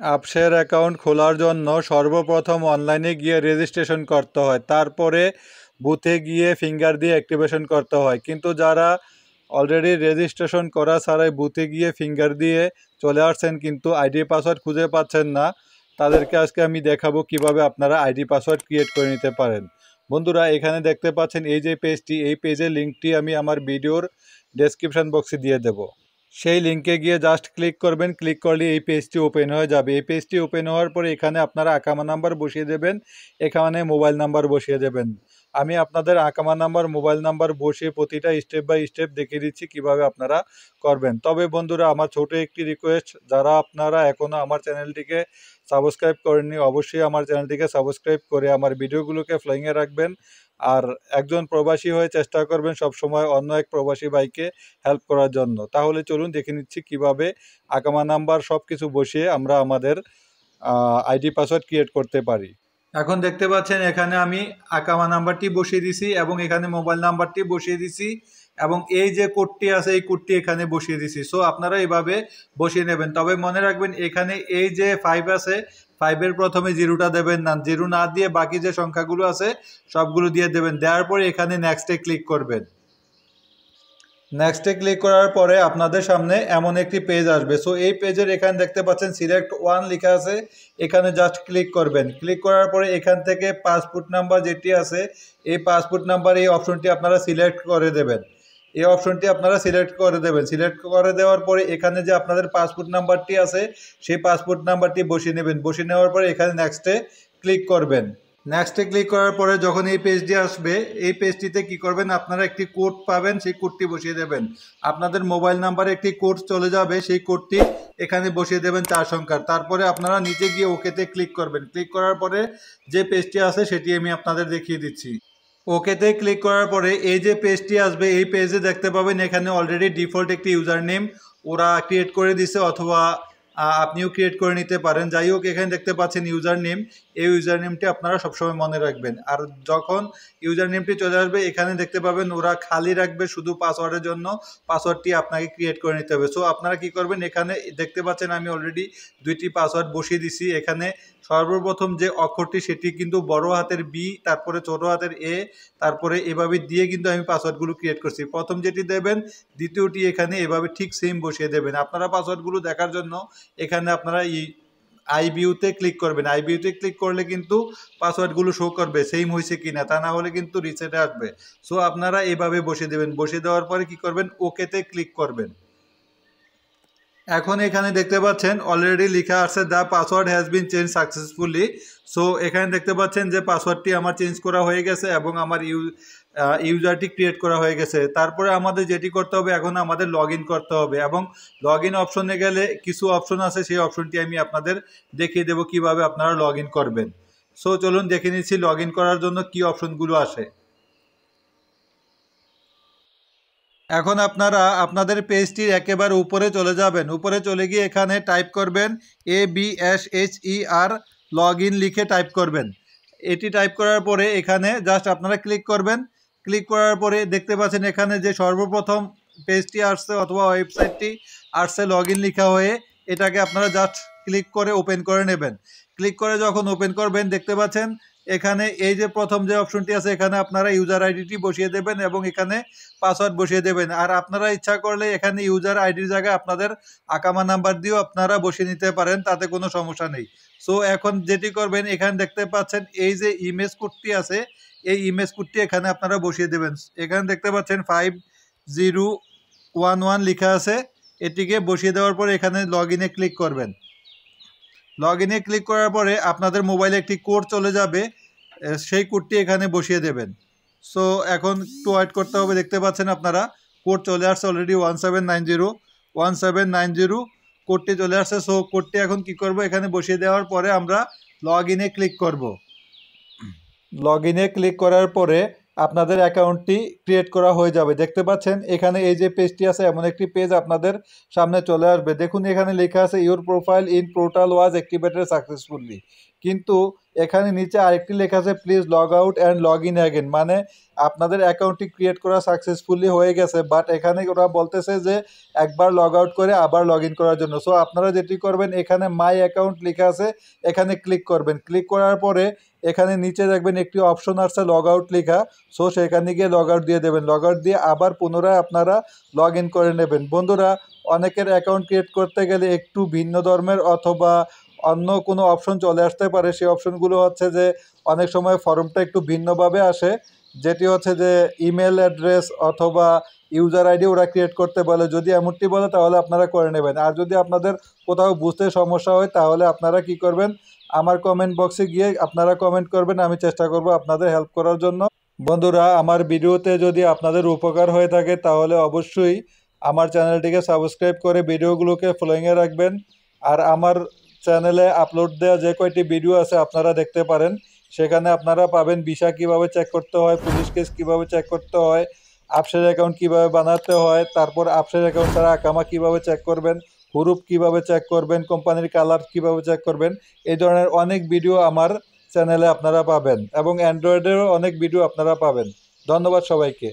আপসের account খোলার জন্য সর্বপ্রথম অনলাইনে গিয়ে রেজিস্ট্রেশন করতে হয়। তারপরে বুথে গিয়ে ফিঙ্গার দিয়ে অ্যাক্টিভেশন করতে হয়। কিন্তু যারা অলরেডি রেজিস্ট্রেশন করা ছাড়াই বুথে গিয়ে ফিঙ্গার দিয়ে চলে আসছেন কিন্তু আইডি পাসওয়ার্ড খুঁজে পাচ্ছেন না, তাদেরকে আজকে আমি দেখাবো কীভাবে আপনারা আইডি পাসওয়ার্ড ক্রিয়েট করে নিতে পারেন। বন্ধুরা, এখানে দেখতে পাচ্ছেন এই যে পেজটি, এই পেজের লিঙ্কটি আমি আমার ভিডিওর ডেসক্রিপশন বক্সে দিয়ে দেব। সেই লিঙ্কে গিয়ে জাস্ট ক্লিক করবেন ক্লিক করলে এই পেজটি ওপেন হয়ে যাবে। এই পেজটি ওপেন হওয়ার পরে এখানে আপনারা আকামা নাম্বার বসিয়ে দেবেন, এখানে মোবাইল নাম্বার বসিয়ে দেবেন। আমি আপনাদের আকামা নাম্বার মোবাইল নাম্বার বসিয়ে প্রতিটা স্টেপ বাই স্টেপ দেখিয়ে দিচ্ছি কীভাবে আপনারা করবেন। তবে বন্ধুরা, আমার ছোট একটি রিকোয়েস্ট যারা আপনারা এখনও আমার চ্যানেলটিকে সাবস্ক্রাইব করেননি, অবশ্যই আমার চ্যানেলটিকে সাবস্ক্রাইব করে আমার ভিডিওগুলোকে ফ্লাইংয়ে রাখবেন। আর একজন প্রবাসী হয়ে চেষ্টা করবেন সব সময় অন্য এক প্রবাসী ভাইকে হেল্প করার জন্য। তাহলে চলুন দেখে নিচ্ছি কীভাবে আকামা নাম্বার সব কিছু বসিয়ে আমরা আমাদের আইডি পাসওয়ার্ড ক্রিয়েট করতে পারি। এখন দেখতে পাচ্ছেন, এখানে আমি আকামা নাম্বারটি বসিয়ে দিছি এবং এখানে মোবাইল নাম্বারটি বসিয়ে দিছি এবং এই যে কোডটি আছে, এই কোডটি এখানে বসিয়ে দিছি। সো আপনারা এইভাবে বসিয়ে নেবেন। তবে মনে রাখবেন, এখানে এই যে ফাইভ আছে ফাইভের প্রথমে জিরোটা দেবেন না। জিরো না দিয়ে বাকি যে সংখ্যাগুলো আছে, সবগুলো দিয়ে দেবেন। দেওয়ার পরে এখানে নেক্সটে ক্লিক করবেন। নেক্সটে ক্লিক করার পরে আপনাদের সামনে এমন একটি পেজ আসবে। সো এই পেজের এখানে দেখতে পাচ্ছেন সিলেক্ট ওয়ান লেখা আছে। এখানে জাস্ট ক্লিক করবেন। ক্লিক করার পরে এখান থেকে পাসপোর্ট নাম্বার যেটি আছে, এই পাসপোর্ট নাম্বার এই অপশনটি আপনারা সিলেক্ট করে দেবেন। এই অপশনটি আপনারা সিলেক্ট করে দেবেন। সিলেক্ট করে দেওয়ার পরে এখানে যে আপনাদের পাসপোর্ট নাম্বারটি আছে, সেই পাসপোর্ট নাম্বারটি বসিয়ে নেবেন। বসিয়ে নেওয়ার পরে এখানে নেক্সটে ক্লিক করবেন। নেক্সটে ক্লিক করার পরে যখন এই পেজটি আসবে, এই পেজটিতে কি করবেন? আপনারা একটি কোড পাবেন, সেই কোডটি বসিয়ে দেবেন। আপনাদের মোবাইল নাম্বারে একটি কোড চলে যাবে, সেই কোডটি এখানে বসিয়ে দেবেন চার সংখ্যার। তারপরে আপনারা নিচে গিয়ে ওকেতে ক্লিক করবেন। ক্লিক করার পরে যে পেজটি আছে, সেটি আমি আপনাদের দেখিয়ে দিচ্ছি। ওকেতে ক্লিক করার পরে এই যে পেজটি আসবে, এই পেজে দেখতে পাবেন এখানে অলরেডি ডিফল্ট একটি ইউজার নেম ওরা ক্রিয়েট করে দিছে অথবা আপনিও ক্রিয়েট করে নিতে পারেন। যাই হোক, এখানে দেখতে পাচ্ছেন ইউজার নেম এই ইউজার নেমটি আপনারা সবসময় মনে রাখবেন। আর যখন ইউজার নেমটি চলে আসবে, এখানে দেখতে পাবেন ওরা খালি রাখবে শুধু পাসওয়ার্ডের জন্য। পাসওয়ার্ডটি আপনাকে ক্রিয়েট করে নিতে হবে। সো আপনারা কি করবেন? এখানে দেখতে পাচ্ছেন আমি অলরেডি দুইটি পাসওয়ার্ড বসিয়ে দিছি। এখানে সর্বপ্রথম যে অক্ষরটি, সেটি কিন্তু বড় হাতের বি তারপরে ছোট হাতের এ তারপরে এভাবে দিয়ে কিন্তু আমি পাসওয়ার্ডগুলো ক্রিয়েট করছি। প্রথম যেটি দেবেন, দ্বিতীয়টি এখানে এভাবে ঠিক সেম বসিয়ে দেবেন। আপনারা পাসওয়ার্ডগুলো দেখার জন্য এখানে আপনারা এই আইবিউতে ক্লিক করবেন। আইবিউতে ক্লিক করলে কিন্তু পাসওয়ার্ডগুলো শো করবে সেম হয়েছে কি না তা না হলে কিন্তু রিসেটে আসবে। সো আপনারা এভাবে বসে দেবেন। বসে দেওয়ার পরে কি করবেন? ওকেতে ক্লিক করবেন। এখন এখানে দেখতে পাচ্ছেন অলরেডি লেখা আছে the password has been change successfully so এখানে দেখতে পাচ্ছেন যে পাসওয়ার্ডটি আমার চেঞ্জ করা হয়ে গেছে এবং আমার ইউ ইউজারটি ক্রিয়েট করা হয়ে গেছে। তারপরে আমাদের যেটি করতে হবে, এখন আমাদের লগ করতে হবে এবং লগ ইন অপশনে গেলে কিছু অপশন আছে, সেই অপশনটি আমি আপনাদের দেখিয়ে দেবো কীভাবে আপনারা লগ করবেন। সো চলুন দেখে নিচ্ছি লগ করার জন্য কি অপশনগুলো আসে। এখন আপনারা আপনাদের পেজটির একেবারে উপরে চলে যাবেন। উপরে চলে গিয়ে এখানে টাইপ করবেন A B S H E R log লিখে টাইপ করবেন। এটি টাইপ করার পরে এখানে জাস্ট আপনারা ক্লিক করবেন। ক্লিক করার পরে দেখতে পাচ্ছেন এখানে যে সর্বপ্রথম পেজটি আসছে অথবা ওয়েবসাইটটি আসছে লগ ইন লেখা হয়ে, এটাকে আপনারা জাস্ট ক্লিক করে ওপেন করে নেবেন। ক্লিক করে যখন ওপেন করবেন, দেখতে পাচ্ছেন এখানে এই যে প্রথম যে অপশনটি আছে, এখানে আপনারা ইউজার আইডিটি বসিয়ে দেবেন এবং এখানে পাসওয়ার্ড বসিয়ে দেবেন। আর আপনারা ইচ্ছা করলে এখানে ইউজার আইডির জায়গায় আপনাদের আকামা নাম্বার দিয়েও আপনারা বসিয়ে নিতে পারেন, তাতে কোনো সমস্যা নেই। সো এখন যেটি করবেন, এখানে দেখতে পাচ্ছেন এই যে ইমেজ কোডটি আছে, এই ইমেজ কোডটি এখানে আপনারা বসিয়ে দেবেন। এখানে দেখতে পাচ্ছেন ফাইভ জিরো ওয়ান ওয়ান লেখা আছে, এটিকে বসিয়ে দেওয়ার পর এখানে লগ ইনে ক্লিক করবেন। লগ ইনে ক্লিক করার পরে আপনাদের মোবাইলে একটি কোড চলে যাবে সেই কোডটি এখানে বসিয়ে দেবেন। সো এখন একটু ওয়েট করতে হবে, দেখতে পাচ্ছেন আপনারা কোড চলে আসছে already one seven nine zero one seven nine zero কোডটি চলে আসছে। সো কোডটি এখন কি করব? এখানে বসিয়ে দেওয়ার পরে আমরা লগ ইনে ক্লিক করব। লগ ইনে ক্লিক করার পরে আপনাদের অ্যাকাউন্টটি ক্রিয়েট করা হয়ে যাবে। দেখতে পাচ্ছেন, এখানে এই যে পেজটি আছে, এমন একটি পেজ আপনাদের সামনে চলে আসবে। দেখুন, এখানে লেখা আছে your profile in portal was activated successfully কিন্তু এখানে নিচে আরেকটি লেখা আছে please log out and log in again মানে আপনাদের অ্যাকাউন্টটি ক্রিয়েট করা সাকসেসফুলি হয়ে গেছে বাট এখানে ওরা বলতেছে যে একবার লগ আউট করে আবার লগ ইন করার জন্য। সো আপনারা যেটি করবেন, এখানে মাই অ্যাকাউন্ট লেখা আছে, এখানে ক্লিক করবেন। ক্লিক করার পরে এখানে নিচে দেখবেন একটি অপশন আসছে লগ আউট লেখা। সো সেখানে গিয়ে লগ আউট দিয়ে দেবেন। লগ আউট দিয়ে আবার পুনরায় আপনারা লগ ইন করে নেবেন। বন্ধুরা, অনেকের অ্যাকাউন্ট ক্রিয়েট করতে গেলে একটু ভিন্ন ধর্মের অথবা অন্য কোনো অপশন চলে আসতে পারে সেই অপশনগুলো হচ্ছে যে অনেক সময় ফর্মটা একটু ভিন্নভাবে আসে, যেটি হচ্ছে যে ইমেল অ্যাড্রেস অথবা ইউজার আইডি ওরা ক্রিয়েট করতে বলে। যদি এমনটি বলে, তাহলে আপনারা করে নেবেন। আর যদি আপনাদের কোথাও বুঝতে সমস্যা হয়, তাহলে আপনারা কি করবেন? আমার কমেন্ট বক্সে গিয়ে আপনারা কমেন্ট করবেন, আমি চেষ্টা করব আপনাদের হেল্প করার জন্য। বন্ধুরা, আমার ভিডিওতে যদি আপনাদের উপকার হয়ে থাকে, তাহলে অবশ্যই আমার চ্যানেলটিকে সাবস্ক্রাইব করে ভিডিওগুলোকে ফলোয়িংয়ে রাখবেন। আর আমার চ্যানেলে আপলোড দেওয়া যে কয়টি ভিডিও আছে আপনারা দেখতে পারেন। সেখানে আপনারা পাবেন ভিসা কীভাবে চেক করতে হয় পুলিশ কেস কীভাবে চেক করতে হয় আপসের অ্যাকাউন্ট কীভাবে বানাতে হয়, তারপর আপসের অ্যাকাউন্ট ছাড়া আকামা কীভাবে চেক করবেন, হুরুপ কীভাবে চেক করবেন কোম্পানির কালার কীভাবে চেক করবেন, এই ধরনের অনেক ভিডিও আমার চ্যানেলে আপনারা পাবেন এবং অ্যান্ড্রয়েডেরও অনেক ভিডিও আপনারা পাবেন। ধন্যবাদ সবাইকে।